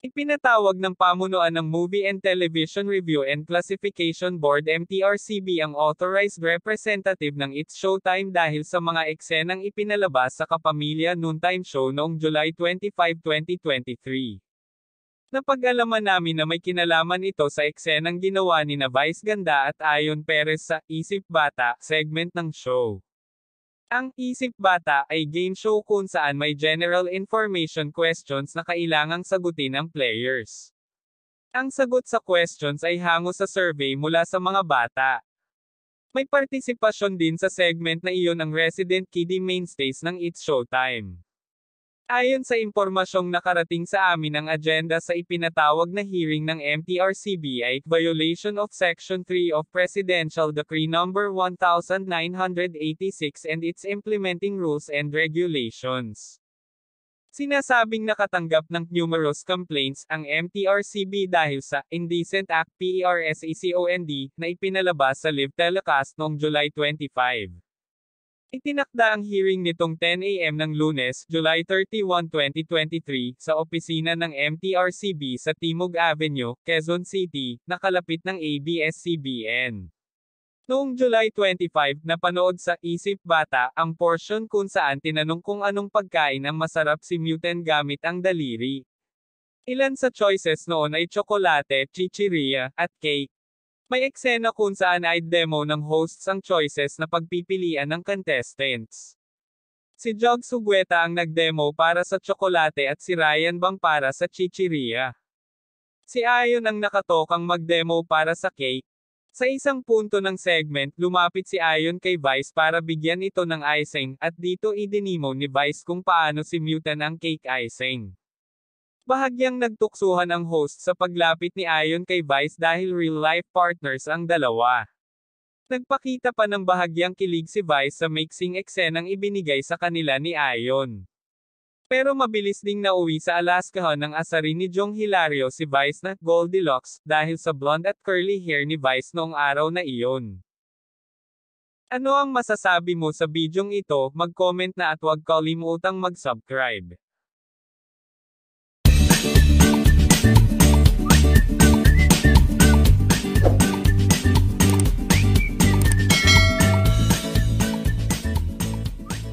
Ipinatawag ng pamunuan ng Movie and Television Review and Classification Board MTRCB ang authorized representative ng It's Showtime dahil sa mga eksenang ipinalabas sa Kapamilya Noontime Show noong July 25, 2023. Napag-alaman namin na may kinalaman ito sa eksenang ginawa ni na Vice Ganda at Ayon Perez sa Isip Bata segment ng show. Ang Isip Bata ay game show kung saan may general information questions na kailangang sagutin ng players. Ang sagot sa questions ay hango sa survey mula sa mga bata. May partisipasyon din sa segment na iyon ang resident kiddie mainstays ng It's Showtime. Ayon sa impormasyong nakarating sa amin ang agenda sa ipinatawag na hearing ng MTRCB ay violation of Section 3 of Presidential Decree No. 1986 and its implementing rules and regulations. Sinasabing nakatanggap ng numerous complaints ang MTRCB dahil sa Indecent Act PERSECOND na ipinalabas sa live telecast noong July 25. Itinakda ang hearing nitong 10 a.m. ng lunes, July 31, 2023, sa opisina ng MTRCB sa Timog Avenue, Quezon City, nakalapit ng ABS-CBN. Noong July 25, napanood sa Isip Bata ang portion kung saan tinanong kung anong pagkain ang masarap si Muten gamit ang daliri. Ilan sa choices noon ay tsokolate, chichiria, at cake. May eksena kung saan ay demo ng hosts ang choices na pagpipilian ng contestants. Si Jog Sugueta ang nagdemo para sa tsokolate at si Ryan Bang para sa chichiria. Si Ayon ang nakatokang magdemo para sa cake. Sa isang punto ng segment, lumapit si Ayon kay Vice para bigyan ito ng icing, at dito idinimo ni Vice kung paano si Mutan ang cake icing. Bahagyang nagtuksuhan ang host sa paglapit ni Ayon kay Vice dahil real-life partners ang dalawa. Nagpakita pa ng bahagyang kilig si Vice sa mixing eksenang ibinigay sa kanila ni Ayon. Pero mabilis ding nauwi sa Alaska ng asarin ni Jong Hilario si Vice na Goldilocks dahil sa blonde at curly hair ni Vice noong araw na iyon. Ano ang masasabi mo sa bidyong ito? Mag-comment na at huwag kalimutang mag-subscribe.